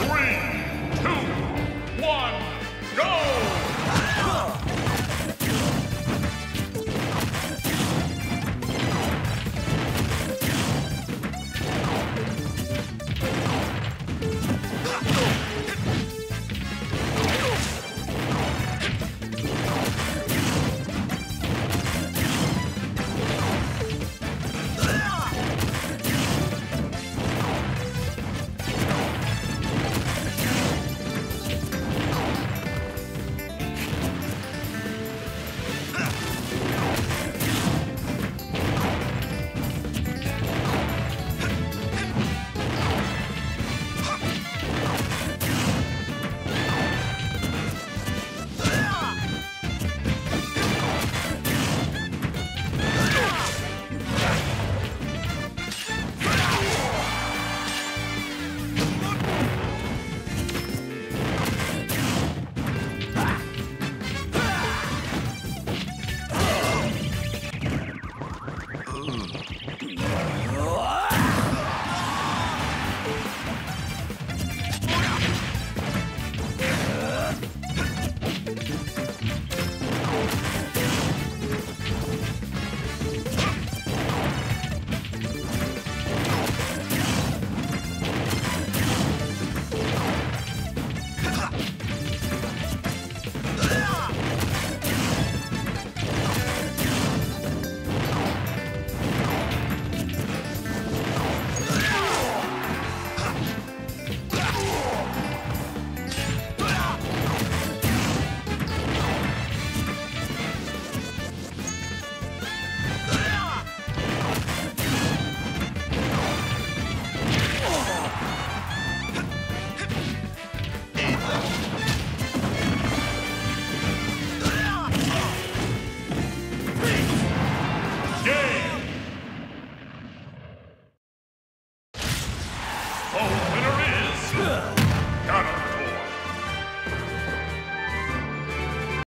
Three, two, one. Oh, my God. Oh.